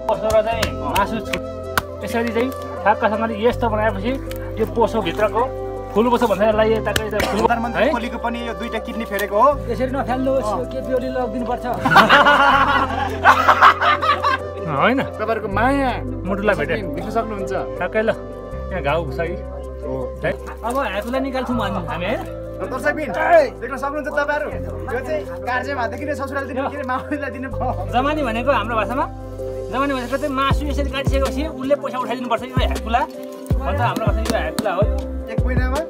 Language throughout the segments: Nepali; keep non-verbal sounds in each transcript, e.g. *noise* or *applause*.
पोसो र चाहिँ मासु यसरी चाहिँ ठ्याक्कसँगले यस्तो बनाएपछि यो पोसोभित्रको फुल पोसो भन्छ यसलाई यताको पनि यो दुईटा किडनी फेरेको हो। यसरी नफाल्नुहोस् यो केपी ओली लगिदिनुपर्छ *laughs* होइन। तपाईँहरूको माया मुटुलाई भेटेँ। देख्न सक्नुहुन्छ ठ्याक्कै ल यहाँ घाउ छ कि अब ह्याकुलाई निकाल्छौँ हामी हामी होइन दर्शकबिन देख्न सक्नुहुन्छ तपाईँहरू। यो चाहिँ नै ससुराल दिनु माउलीलाई दिनु जमानी भनेको हाम्रो भाषामा जमानी भनेको चाहिँ मासु यसरी काटिसकेपछि उसले पैसा उठाइदिनुपर्छ यो ह्याकुला भन्छ हाम्रो यो ह्याकुला हो। एक महिनामा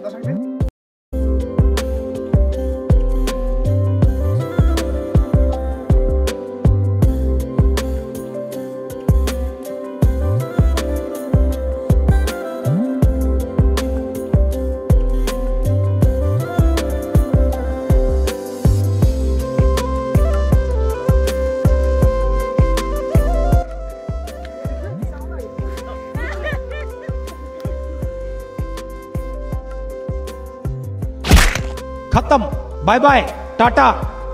खत्म। Bye bye tata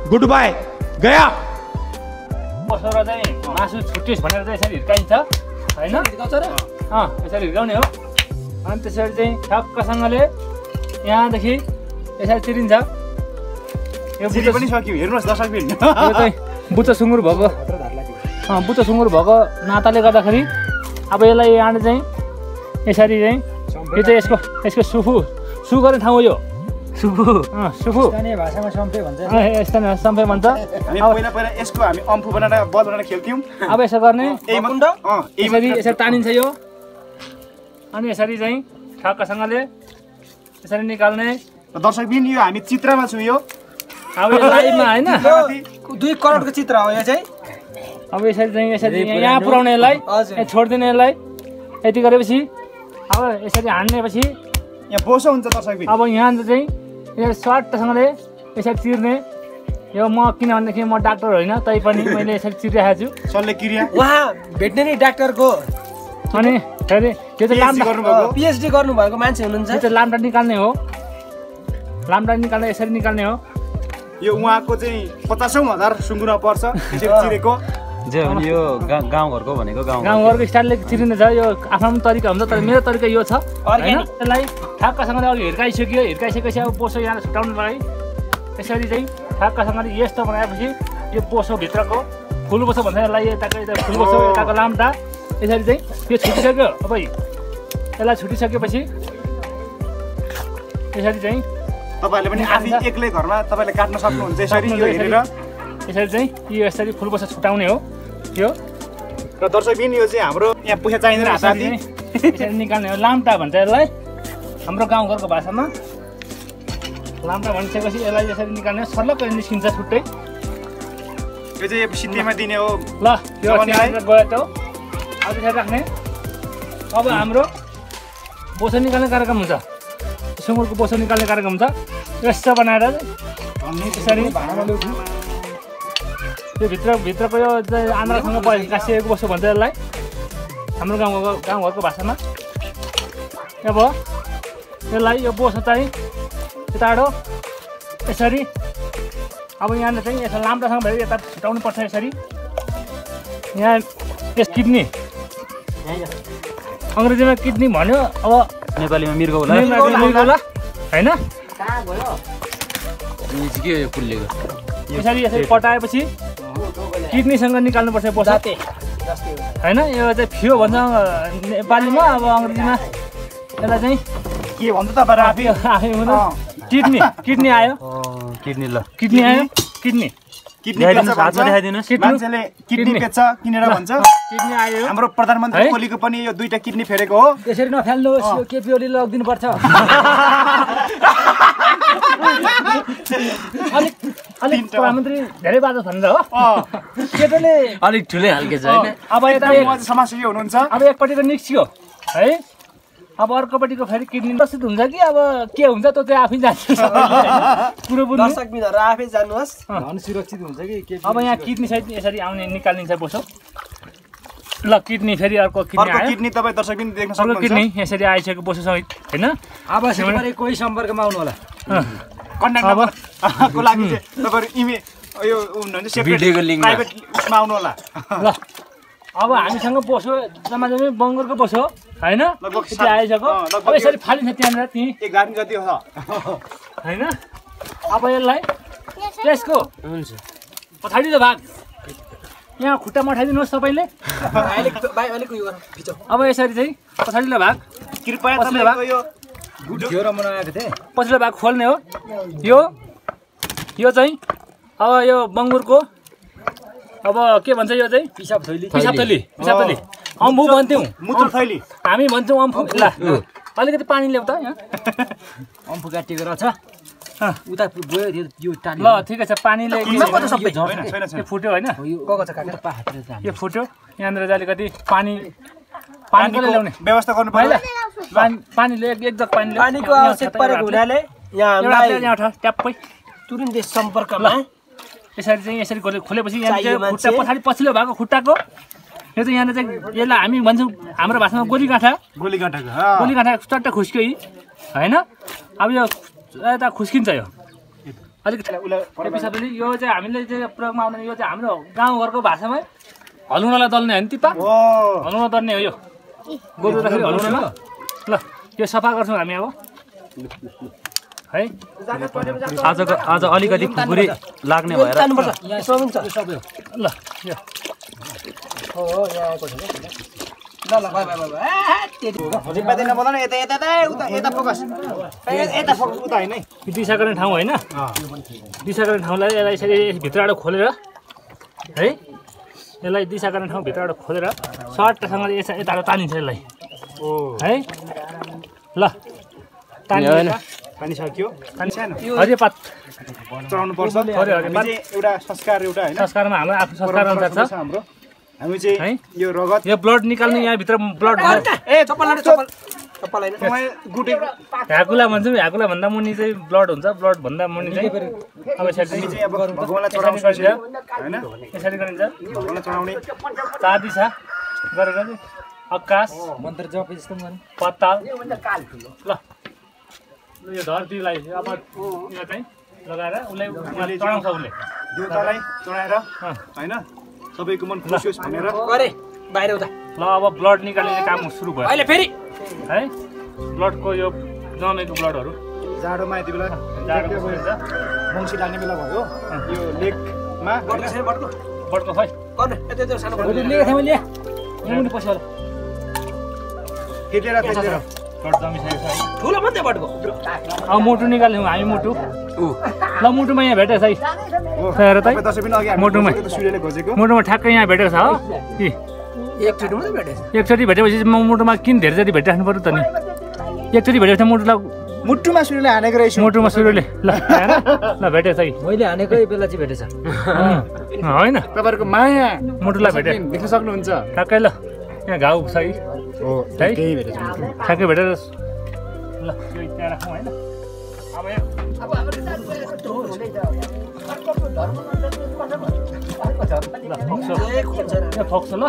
good bye गया। पोसो र चाहिँ मासु छुटियोस् भनेर चाहिँ यसरी हिर्काइन्छ होइन? अँ यसरी हिर्काउने हो। अनि त्यसरी चाहिँ ठ्याक्कसँगले यहाँदेखि यसरी चिरिन्छ। यो बुच्चा पनि सक्यो हेर्नुहोस् दर्शकबिन यो चाहिँ बुच्चा सुँगुर भएको। अँ बुच्चा सुँगुर भएको नाताले गर्दाखेरि। अब यसलाई यहाँ चाहिँ यसरी चाहिँ यो चाहिँ यसको यसको सुफु सु गर्ने ठाउँ हो यो। सुफु अँ सुफु स्थानीय भाषामा सम्पे भन्छ। नै सम्पै भन्छ। हामी पहिला पहिला यसको हामी अम्फु बनाएर बल बनाएर खेल्थ्यौँ। अब यसो गर्ने। यसरी यसरी तानिन्छ यो। अनि यसरी चाहिँ ठक्कसँगले यसरी निकाल्ने। दर्शकबिन यो हामी चित्रमा छौँ यो। अब लाइभमा होइन। *laughs* दुई करोडको चित्र हो यो चाहिँ। अब यसरी चाहिँ यसरी यहाँ पुऱ्याउने यसलाई छोडिदिने यसलाई। यति गरेपछि अब यसरी हान्नेपछि यहाँ बोसो हुन्छ दर्शकबिन अब यहाँ चाहिँ यसरी स्वाटसँगले यसरी चिर्ने। यो म किनभनेदेखि म डाक्टर होइन तैपनि मैले यसरी चिरिरहेको छु। सल्ले क्रिया। उहाँ भेटनेरी डाक्टरको। अनि फेरि त्यो चाहिँ लाम्टा गर्नुभएको? पिएचडी गर्नुभएको मान्छे हुनुहुन्छ। त्यो लाम्टा निकाल्ने हो। लाम्टा निकाल्ने यसरी निकाल्ने हो। यो उहाँको चाहिँ पचासौँ हजार सुँगुरमा पर्छ चिरेको। जे भने यो गाउँघरको भनेको गाउँ गाउँघरको स्टाइलले चिरिँदैछ यो आफ्नो आफ्नो तरिका हुन्छ तर मेरो तरिका यो छ। त्यसलाई ठ्याक्कसँगले अघि हिर्काइसक्यो हिर्काइसकेपछि अब पोसो यहाँ छुट्याउनु लागि यसरी चाहिँ ठ्याक्कसँगले यस्तो बनाएपछि यो पोसोभित्रको फुल पोसो भन्छ यसलाई यताको यता फुल पोसो। यताको लाम्टा यसरी चाहिँ यो छुटिसक्यो। अब यसलाई छुटिसकेपछि यसरी चाहिँ तपाईँहरूले पनि आफै एक्लै घरमा तपाईँले काट्न सक्नुहुन्छ यसरी यो हेरेर। यसरी चाहिँ यो यसरी फुल पोसो छुट्याउने हो। यो? र दर्शकबिन यो चाहिँ हाम्रो यहाँ पैसा चाहिँदैन निकाल्ने हो लाम्टा भन्छ यसलाई। हाम्रो गाउँघरको भाषामा। लाम्टा भनिसकेपछि यसलाई यसरी निकाल्ने हो सर्लक्क निस्किन्छ छुट्टै। यो चाहिँ सिद्धिमा दिने हो। ल यो गयो त अब त्यसरी राख्ने। अब हाम्रो बोसो निकाल्ने कार्यक्रम हुन्छ। सुँगुरको बोसो निकाल्ने कार्यक्रम हुन्छ। यस्तो बनाएर। यसरी। त्यो भित्र भित्रको यो आन्द्रासँग प- गाँसिएको बोसो भन्छ यसलाई हाम्रो गाउँको गाउँघरको भाषामा। अब यसलाई यो बोसो चाहिँ यताबाट यसरी। अब यहाँनिर चाहिँ यसो लाम्टासँग भएर यता छुट्याउनु पर्छ यसरी। यहाँ यस किडनी। अङ्ग्रेजीमा किडनी भन्यो। अब नेपालीमा मिर्गो होला। नेपालीमा मिर्गो होला होइन? यसरी यसरी पटाएपछि किडनीसँग निकाल्नुपर्छ बोसो होइन? यो चाहिँ फियो भन्छ नेपालीमा अब अङ्ग्रेजीमा। यसलाई चाहिँ के भन्छ तपाईँहरू? आफै आफै हुनु किडनी। किडनी आयो। किडनी ल। किडनी आयो। किडनी? किडनी। बेच्छ देखाइदिनुहोस् हातमा भन्छ। देखाइदिनुहोस् किडनी। मान्छेले किडनी किडनी। बेच्छ किनेर भन्छ। किडनी आयो। हाम्रो प्रधानमन्त्री है? ओलीको पनि यो दुईटा किडनी फेरेको हो। यसरी नफाल्नुहोस् यो केपी ओली लगिदिनुपर्छ। *laughs* अलिक अलिक। प्रधानमन्त्री धेरै बाजा भनेर हो। अँ, केटाले अलिक ठुलै खालके छ होइन अब यता समाजसेवी हुनुहुन्छ। अब एकपट्टिको निस्क्यो है? अब अर्कोपट्टिको फेरि किडनी प्रस्तुत हुन्छ कि? अब के हुन्छ त्यो चाहिँ आफै जान्छ? कुरो बुझ्नु। दर्शक मित्रहरू आफै जानुहोस्। अँ। सुरक्षित हुन्छ कि? अब यहाँ किडनी सहित यसरी आउने निकालिन्छ बोसो। ल किडनी फेरि अर्को किडनी अर्को आयो। किडनी तपाईँ दर्शक पनि देख्न अर्को सक्नुहुन्छ। किडनी यसरी आइसक्यो बोसो सहित होइन? आवश्यक परे कोही सम्पर्कमा आउनु होला। कन्ट्याक्ट अब? नम्बरको लागि चाहिँ तपाईँहरू इमे यो हुनुहुन्छ सेपरेट। प्राइभेट उसमा आउनु होला ल। अब हामीसँग बस्यो जम्मा जम्मी बङ्गुरको बस्यो होइन? आइसक्यो। अब यसरी फालिन्छ त्यहाँनिर ती। एक गाडी जति हो। होइन? अब यसलाई त्यसको हुन्छ। पछाडि भाग। यहाँ खुट्टा मठाइदिनुहोस् तपाईँले। अब यसरी चाहिँ पछाडिल्लो भाग। कृपया पछिल्लो र बनाएको थिएँ पछिल्लो भाग खोल्ने हो यो यो चाहिँ अब यो बङ्गुरको अब के भन्छ यो चाहिँ पिसाब थैली पिसाब थैली पिसाब थैली अम्फु भन्थ्यौँ मूत्र थैली हामी भन्छौँ अम्फु ल अलिकति पानी ल्याउ त यहाँ अम्फु काटिएको रहेछ उता गयो यो ल ठिकै छ पानीले फुट्यो होइन यो फुट्यो यहाँनिर चाहिँ अलिकति पानी पानी कसले ल्याउने व्यवस्था गर्नु पर्यो पानी पानीले एक एक जग पानी ल्याऊ। पानीको आवश्यक परेको हुनाले यहाँ ट्याप्पै। तुरुन्तै सम्पर्कमा यसरी चाहिँ यसरी खोले खोलेपछि यहाँ खुट्टा। पछाडि पछिल्लो भएको खुट्टाको। यो चाहिँ यहाँनिर चाहिँ यसलाई हामी भन्छौँ हाम्रो भाषामा गोली काँठा गोली काटेको गोली काँठा चट्ट खुस्क्यो यी। होइन? अब यो यता खुस्किन्छ यो। अलिक पिसाबले यो चाहिँ हामीले चाहिँ प्रयोगमा आउने यो चाहिँ हाम्रो गाउँघरको भाषामा हलुनालाई दल्ने होइन ओ हलुना दल्ने हो यो। गोरु राखेर हलुनामा ल यो सफा गर्छौँ हामी अब। है? आजको आज अलिकति खुकुरी लाग्ने भएर। ल दिसा गर्ने ठाउँ होइन? दिसा गर्ने ठाउँलाई यसलाई यसरी भित्रबाट खोलेर है? यसलाई दिसा गर्ने ठाउँ भित्रबाट खोलेर सट्टसँगले यता यताबाट तानिन्छ यसलाई। है? ल। पानी सक्यो? पानी सानो हरियो पात। चढाउनु पर्छ। एउटा संस्कार एउटा होइन। संस्कारमा हाम्रो आफ्नो संस्कार अनुसार परम्परा छ। हाम्रो। हामी है? चाहिँ यो रगत यो ब्लड निकाल्ने यहाँभित्र ब्लड ए चप्पल चप्पल। ह्याकुला भन्छौँ ह्याकुला भन्दा मुनि चाहिँ ब्लड हुन्छ। ब्लड भन्दा मुनि चाहिँ अब यसरी गरिन्छ। दिशा गरेर चाहिँ आकाश मन्त्र जप जस्तो पनि पत्ताल ल। ल यो धरतीलाई अब यो चाहिँ लगाएर उसलाई चढाउँछ उसले। देउतालाई चढाएर। होइन? सबैको मन खुसी होस् भनेर। गरे बाहिर उता। ल अब ब्लड निकाल्ने काम सुरु भयो। अहिले फेरि? है? ब्लडको यो जमेको ब्लडहरू। जाडोमा यति बेला जाडो मङ्सी लाग्ने बेला भयो। यो लेकमा बड्को बड्को बडको खै। गर्नु यता यता सानो पस्यो होला। छ है ठुलो मात्रै बड्को अब मुटु निकाल्यौँ हामी मुटु। ल मुटुमा यहाँ भेटेको छ है। हेर त पनि मोटोमा। सूर्यले मुटुमा ठ्याक्कै यहाँ भेटेको छ हो। कि एकचोटि भेटेछ भेटेपछि म मुटुमा किन धेरैचोटि भेटिराख्नु पऱ्यो त नि। एकचोटि भेटेपछि मुटुलाई मुटुमा सूर्यले हानेको रहेछ। मुटुमा सुरुले ल ल भेटेको छ है। मैले हानेकै बेला चाहिँ भेटेछ होइन। तपाईँहरूको माया मुटुलाई भेटे। देख्न सक्नुहुन्छ। ठ्याक्कै ल। यहाँ घाउ छ है। हो? त्यही भेटेछ ठ्याक्कै भेटेर ल यो त्यहाँ राखौँ होइन अब यो ल फोक्सो ल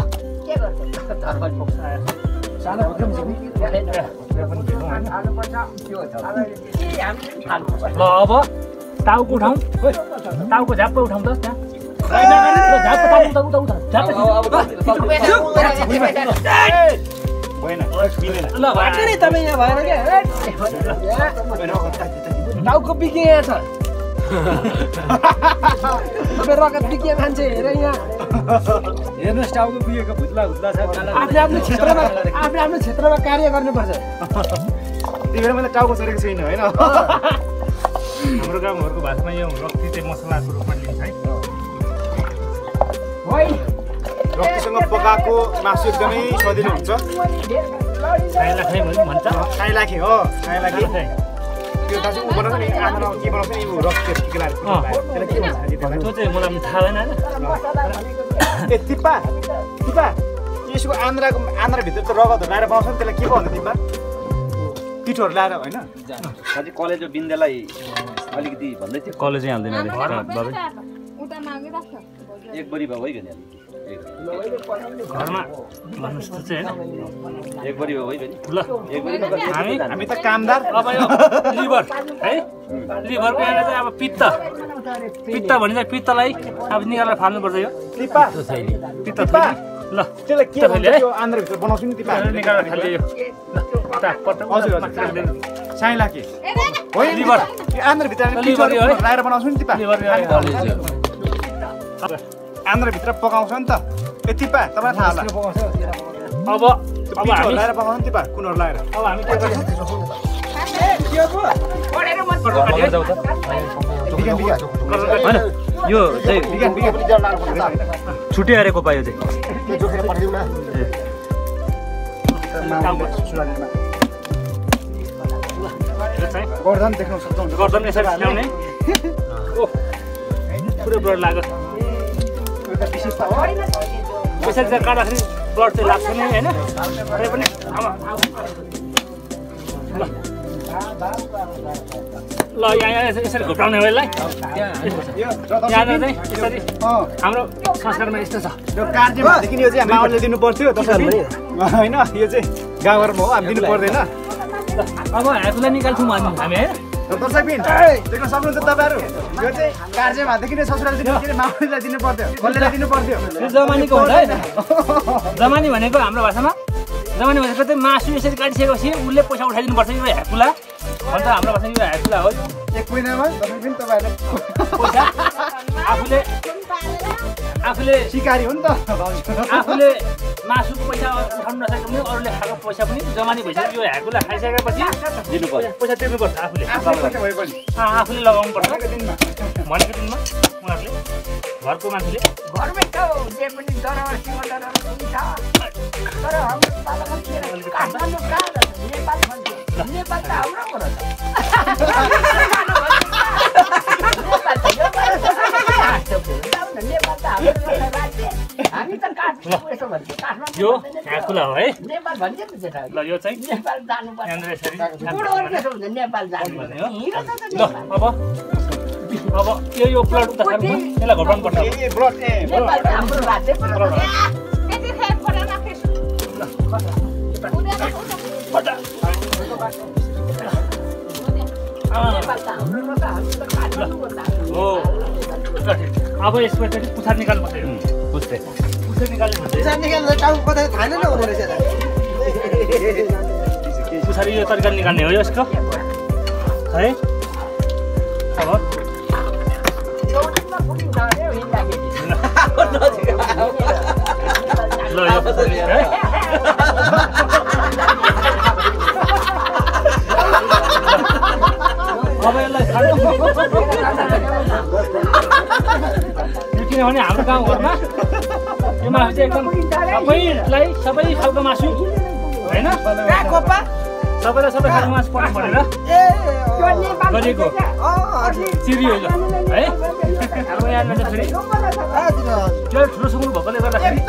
अब टाउको उठाउँ टाउको झ्याप्प उठाउँ त त्यहाँ उता तपाईँ यहाँ भएन क्या टाउको बिके यहाँ छ तपाईँ रगत बिके मान्छे हेर यहाँ हेर्नुहोस् टाउको पुगेको भुत्ला भुत्ला छ आफ्नो आफ्नो क्षेत्रमा आफ्नो आफ्नो क्षेत्रमा कार्य गर्नुपर्छ त्यही भएर मैले टाउको चढेको छैन होइन हाम्रो गाउँघरको भाषामा यो रक्ती चाहिँ मसलाको रूपमा लिन्छ है रक्तीसँग पकाएको मासु एकदमै सजिलो हुन्छ। खाइला खाइ भन्छ। खाइ लाखे हो। खाइ लाखे त्यो दाजु ऊ बनाउँछ नि आँखामा के बनाउँछ नि ऊ रक्ती अँ। त्यसलाई के भन्छ? त्यो चाहिँ मलाई पनि थाहा भएन ए तिप्पा। तिप्पा। यसको आन्द्राको आन्द्राभित्र त रगतहरू लाएर बनाउँछ नि त्यसलाई के भन्छ तिप्पा? पिठोहरू लाएर होइन? साथी कलेजको बिन्दालाई अलिकति भन्दै थियो। कलेजै हाल्दैन एक बरी भयो भइगयो नि घरमा भन्नुहोस् त चाहिँ। होइन हामी हामी त कामदार। अब यो लिभर है? लिभरको यहाँ चाहिँ अब पित्त। पित्त भने चाहिँ पित्तलाई अब निकालेर फाल्नुपर्छ यो। पित्त ल त्यसलाई के आन्द्राभित्र बनाउँछु नि निकालेर खालि यो। साइला के होइन लिभर। यो आन्द्राभित्र लिभर बनाउँछु नि लिभर? आन्द्राभित्र पकाउँछ नि त। ए तिपा तपाईँलाई थाहा होला। अब अब हामी लाएर पकाउँछ नि तिपा कुनहरू लाएर? अब हामी के गर्छौँ? यो चाहिँ छुट्टै अरेको पायो चाहिँ गर्दा नि देख्न सक्छौँ गर्छौँ यसरी ल्याउने ओ पुरै ब्लड लाग्यो यसरी चाहिँ काट्दाखेरि ब्लड चाहिँ लाग्छ नि होइन? तै पनि ल यहाँ यहाँ यसरी- घुप्राउने यो यहाँनिर चाहिँ यसरी हाम्रो संस्कारमा यस्तो छ। यो कार्यमादेखि यो चाहिँ माओले दिनु पर्थ्यो त्यसरी होइन यो चाहिँ गाउँघरमा हो हामी दिनु पर्दैन। अब हाँकुलाई निकाल्छौँ हामी हामी होइन? सक्नुहुन्छ तपाईँहरू? यो चाहिँ कार्यमादेखि नै ससुराले दिनु के अरे माओलीलाई दिनु पर्थ्यो कसलेलाई दिनु पर्थ्यो। यो जमानीको है जमानी भनेको हाम्रो भाषामा जमानी भनेको चाहिँ मासु यसरी काटिसकेपछि उसले पैसा उठाइदिनु पर्छ यो ह्याकुला। भन्छ हाम्रो भाषामा यो ह्याकुला हो। एक महिनामा तपाईँ पनि तपाईँहरूले पैसा *laughs* आफूले आफूले सिकारी हो नि त। आफूले मासुको पैसा उठाउनु नसकेको पनि अरूले खाएको पैसा पनि जमानी भइसक्यो। यो ह्याकुला खाइसकेपछि पैसा तिर्नुपर्छ आफूले। आफूले लगाउनु पर्छ। भनेको दिनमा। उनीहरूले घरको मान्छेले घरमै छ जे पनि दरबार सिंह दरबार पनि छ। तर हाम्रो पालामा के? नेपाल नेपाल त हाम्रो *laughs* हामी त यो हो है। नेपाल भन्छ नि ल यो चाहिँ नेपाल जानुपर्छ। नेपाल हो। त ल अब अब यो यो प्लट यसलाई घटाउनु पर्छ। नेपाल त हाम्रो राज्य त त हो। त अब यसको चाहिँ पुछार निकाल्नु पर्छ यो। निकाल्नु यो हो यसको है। ल अब यसलाई यो किनभने हाम्रो गाउँघरमा यो मासु चाहिँ एकदम सबैलाई सबै खालको मासु होइन सबैलाई सबै खालको मासु पर्छ भनेर गरिएको चिरियो है अब यहाँनिर चाहिँ फेरि। त्यो ठुलो सुँगुर भएकोले गर्दाखेरि